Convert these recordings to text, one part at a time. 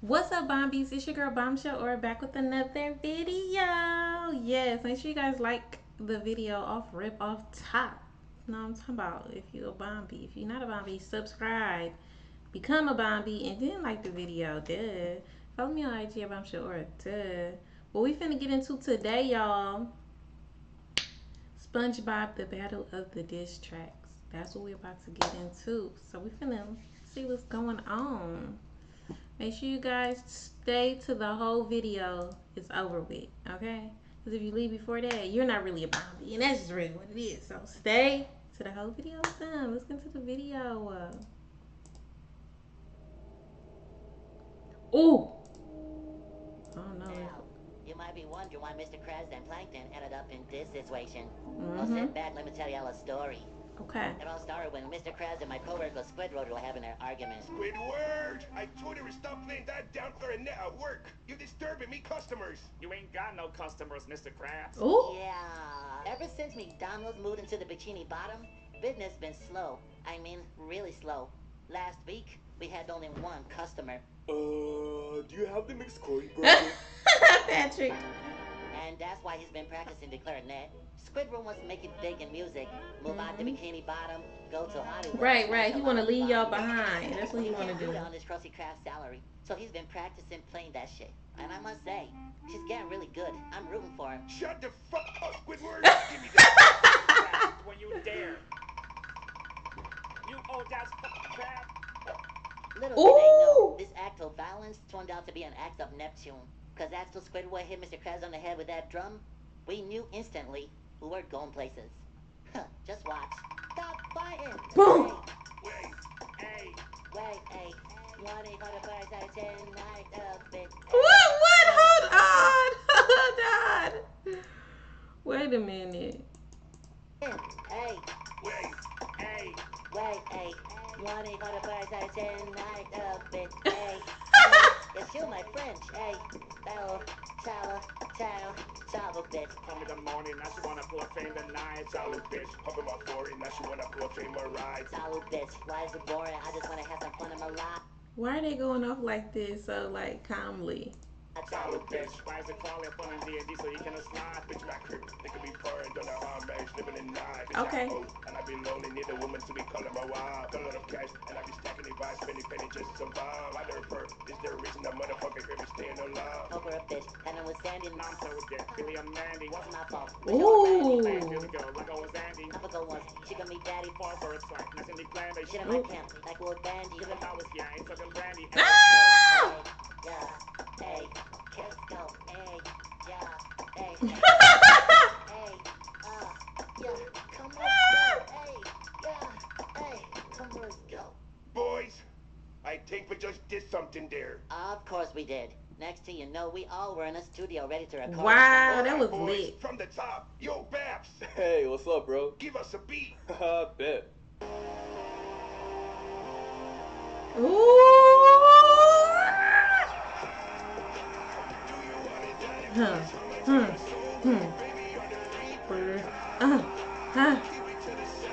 What's up, Bombies? It's your girl Bombshell Aura back with another video. Yes, make sure you guys like the video off rip off top. You know I'm talking about? If you're a Bombi. If you're not a Bombi, subscribe. Become a Bombi and then like the video. Duh. Follow me on IG at Bombshell Aura duh. What we finna get into today, y'all. SpongeBob, the battle of the diss tracks. That's what we're about to get into. So we finna see what's going on. Make sure you guys stay to the whole video is over with, okay? Because if you leave before that, you're not really a Bombi, and that's just really what it is. So stay to the whole video done. Let's get to the video. Ooh. Oh. Now, you might be wondering why Mr. Krabs and Plankton ended up in this situation. Mhm. Well, sit back, let me tell y'all a story. Okay. It all started when Mr. Krabs and my coworker Squidward were having their argument. Squidward! I told you to stop playing that down clarinet at work. You're disturbing me customers. You ain't got no customers, Mr. Krabs. Ooh. Yeah, ever since McDonald's moved into the Bikini Bottom, business been slow. I mean, really slow. Last week, we had only one customer. Uh, do you have the mixed corn burger? Patrick. And that's why he's been practicing the clarinet. Squidward wants to make it big in music. Move out to mm-hmm. Bikini Bottom, go to Hollywood. Right, right. He wanna leave y'all behind. That's what he wanna do. on his Krusty Krab salary. So he's been practicing playing that shit. And I must say, she's getting really good. I'm rooting for him. Shut the fuck up, Squidward. Give me that. When you dare. You old ass fucking crab. Little did they know, this act of violence turned out to be an act of Neptune. Because after Squidward hit Mr. Krabs on the head with that drum, we knew instantly we were going places. Huh, Just watch. Stop fighting! Boom. Wait. Hey, Wait, hey, one eight hundred five seven ten nine of it. What? What? Hold on. Hold on. Wait a minute. Hey, Wait. hey. wait, hey, one eight hundred five seven ten nine of it. Hey, it's you, my French. Hey, bell, tower, tower, tower. Come in the morning, now she wanna pull a fame the night. Solid bitch. Up in my forehead. Now she wanna pull a fame or ride. Tower, bitch. Why is it boring? I just wanna have some fun in my life. Why are they going off like this so like calmly? Solid bitch. bitch. Why is it calling fun in D&D so you can slide? Bitch, not crip. They could be foreign. Don't know how I'm married. Living in nine. Bitch, Okay. I'm and I be lonely. Need a woman to be calling my wife. Got a lot of cash. And I be stacking the vibes. Penny, penny just to survive. I never perk. Is there a reason that motherfucker here is staying alive? Over a bitch. And I was standing. Now I'm so dead. Billy and Mandy. Wasn't my fault. Ooh. Playing music girl like I was Andy. Up ago once. She got me daddy. Fall for a track. Nothing to plan, but Shit shit in my camp. Like old bandy. Even now it's yeah, ain't talking brandy. Ah! Yeah. Hey. Kiss go. Hey. Yeah. Hey. Hey. Uh. Yeah. Come on. Hey. Yeah. Hey. Come on. Go. Boys, I think we just did something there. Of course we did. Next thing you know, we all were in a studio ready to record. Wow, that was Boys, lit. From the top. Yo, Babs. hey, what's up, bro? Give us a beat. Haha, bet. Ooh. Huh. Hmm. Hmm. Uh. Huh.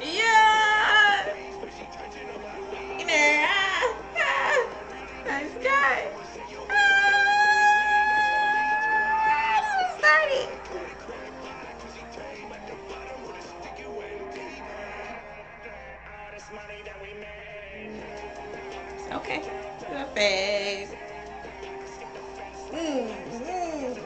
Yeah. In there. Ah. Ah. Nice guy. Ah. Started. All this money that we made. Okay. Perfect. Mm, mm,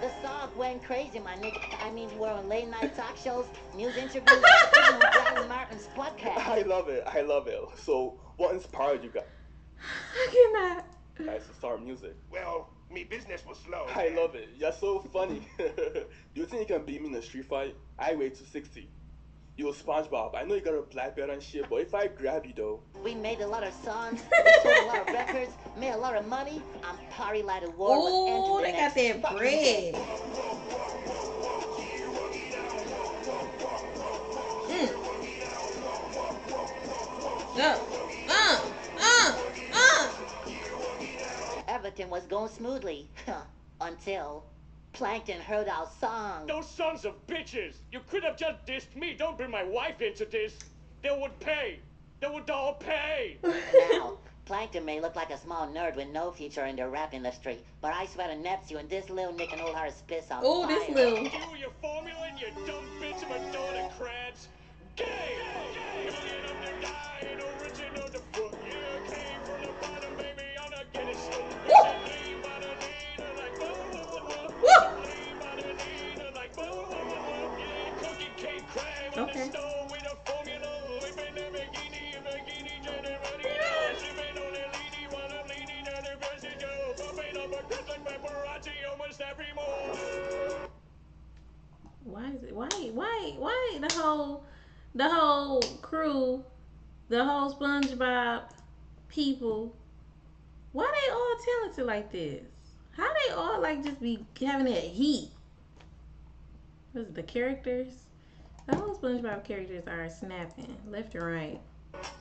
The song went crazy, my nigga. I mean, we're on late night talk shows, news interviews, even on Gary Martin's podcast. I love it. I love it. So, what inspired you guys I cannot. guys to start music? Well, me business was slow. I love it. You're so funny. Do you think you can beat me in a street fight? I weigh 260. You a SpongeBob. I know you got a black belt and shit, but if I grab you though, We made a lot of songs, we sold a lot of records, made a lot of money. I'm party like a war. Ooh, Let's they got that bread. Everything was going smoothly. Until Plankton heard our song. Those sons of bitches! You could have just dissed me. Don't bring my wife into this. They would pay. They would all pay. Now, Plankton may look like a small nerd with no future in the rap industry, but I swear to Neptune, this little Nick and old heart spits on Oh, this little. You, your formula, and your dumb bitch of a daughter crabs. Is it? Why? Why? Why the whole, the whole crew, the whole SpongeBob people? Why they all talented like this? How they all like just be having that heat? It, the characters? The whole SpongeBob characters are snapping left and right.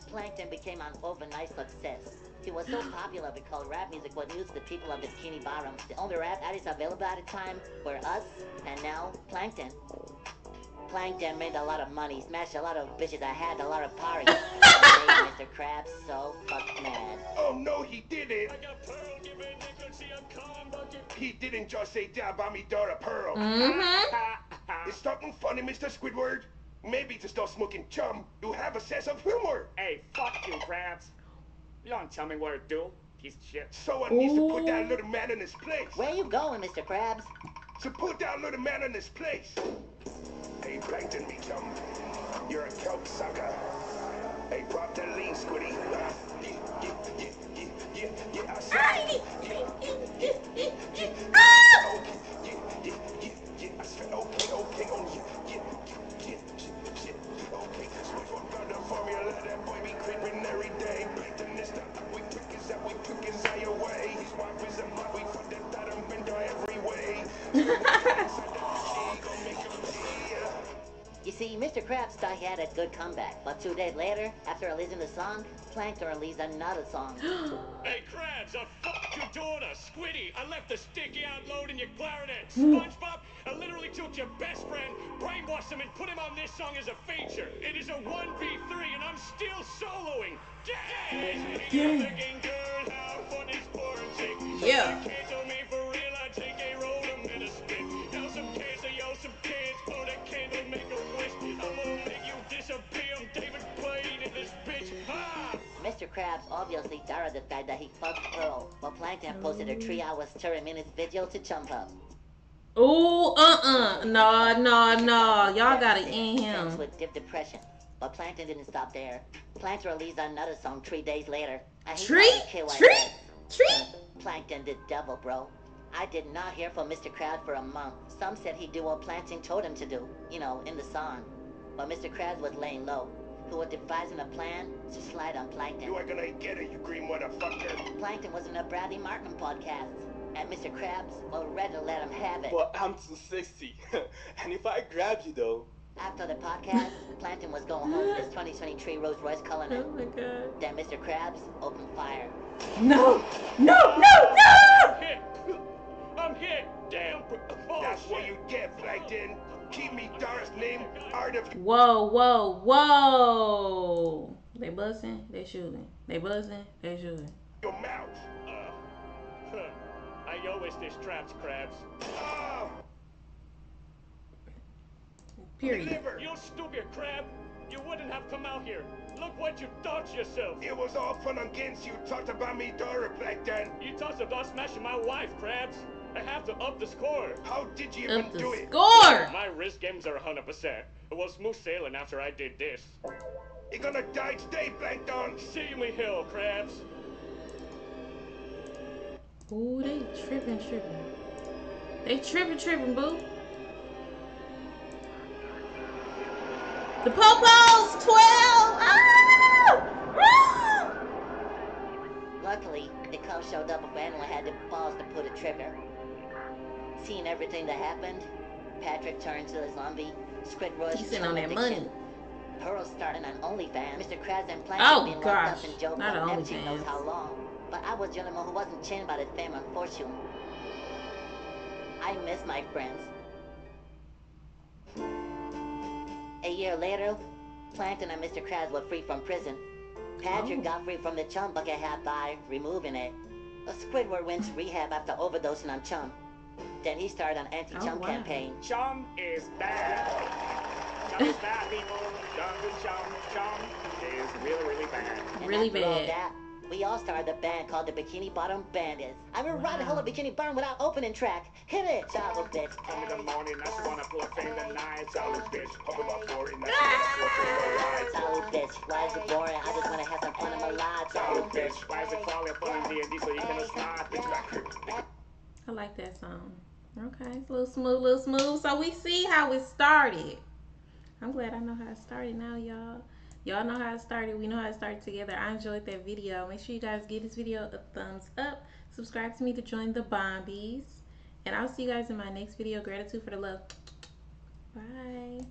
Plankton became an overnight success. He was so popular because rap music was used to the people of the Bikini Bottom. The only rap artists available at the time were us, and now Plankton. Plankton made a lot of money, smashed a lot of bitches, I had a lot of parties. made Mr. Krabs so fuck mad. Oh no, he didn't. I got Pearl giving niggas see a calm bucket. He didn't just say down by me daughter Pearl. Mm-hmm. Is something funny, Mr. Squidward? Maybe to stop smoking chum, you have a sense of humor. Hey, fuck you, Krabs. You don't tell me what to do, piece of shit. Someone needs to put that little man in his place. Where you going, Mr. Krabs? So put that little man in his place. Hey, Plankton, me chum. You're a coke sucker. Hey, drop that lean, Squiddy. Ah, yeah, yeah, yeah, yeah, yeah, yeah, I said. You see, Mr. Krabs thought he had a good comeback, but two days later, after releasing the song, Plankton released another song. Hey, Krabs, I fucked your daughter, Squiddy. I left the sticky out loading your clarinet. SpongeBob, I literally took your best friend, brainwashed him, and put him on this song as a feature. It is a 1v3, and I'm still soloing. Get Yeah! Mr. Krabs obviously doubted the fact that he fucked Pearl, but Plankton posted a three hours 30 minutes video to jump up. Ooh, uh-uh. No, no, no. Y'all gotta end him. with deep depression. But Plankton didn't stop there. Plankton released another song three days later. I Treat? how he killed like Treat? that. Treat? Plankton the devil, bro. I did not hear from Mr. Krabs for a month. Some said he'd do what Plankton told him to do, you know, in the song. But Mr. Krabs was laying low. Who was devising a plan to slide on Plankton. You are gonna get it, you green motherfucker. Plankton was in a Bradley Martin podcast. And Mr. Krabs was ready to let him have it. But I'm too sexy. and if I grab you though, After the podcast, Plankton was going home in his 2023 Rolls Royce Cullinan. Oh Cullinan. my god. Then Mr. Krabs opened fire. No! No, no, no! hit. I'm hit. Damn. That's what you get, Plankton. Keep me Doris name out of Whoa, whoa, whoa! They buzzing, they shooting. They buzzing, they shooting. your mouth. Uh, huh. I always dish traps, crabs. Ah, Period. liver. You stupid crab. You wouldn't have come out here. Look what you done to yourself. It was all fun and games. You talked about me, daughter, then. You talked about smashing my wife, crabs. I have to up the score. How did you even Up the do it? score! My wrist games are 100%. It was smooth sailing after I did this. You're gonna die today, Plankton. See me hill, crabs. Ooh, they tripping, tripping. They tripping, tripping, boo. The Popos 12! Luckily, the cop showed up before anyone had the balls to pull the trigger. Seeing everything that happened, Patrick turned to the zombie. Squidward He's sitting on that money. Pearl starting on OnlyFans. Mr. Krabs and Plankton Oh, been locked gosh. up in jail for Neptune knows how long. But I was the only one who wasn't chained by the fame and fortune. I miss my friends. A year later, Plankton and Mr. Krabs were free from prison. Patrick Oh. got free from the chum bucket hat by removing it. A Squidward went to rehab after overdosing on chum. Then he started an anti-chum Oh, wow. campaign. Chum is bad. Chum is bad, people. Done with chum. Chum is really, really bad. And Really after all bad. that, we all started a band called the Bikini Bottom Bandits. I mean, ride the hell of Bikini Bottom without opening track. Hit it, Java bitch. Come in the morning, I just wanna play in the night. Solid bitch, pump about four in that ah! Solid bitch, why is it boring? I just wanna have some fun in my life. Solid bitch. Why is it calling fun in D&D so you can snot? I like that song. Okay, it's a little smooth, little smooth. So we see how it started. I'm glad I know how it started now, y'all. Y'all know how it started. We know how it started together. I enjoyed that video. Make sure you guys give this video a thumbs up. Subscribe to me to join the Bombies. And I'll see you guys in my next video. Gratitude for the love. Bye.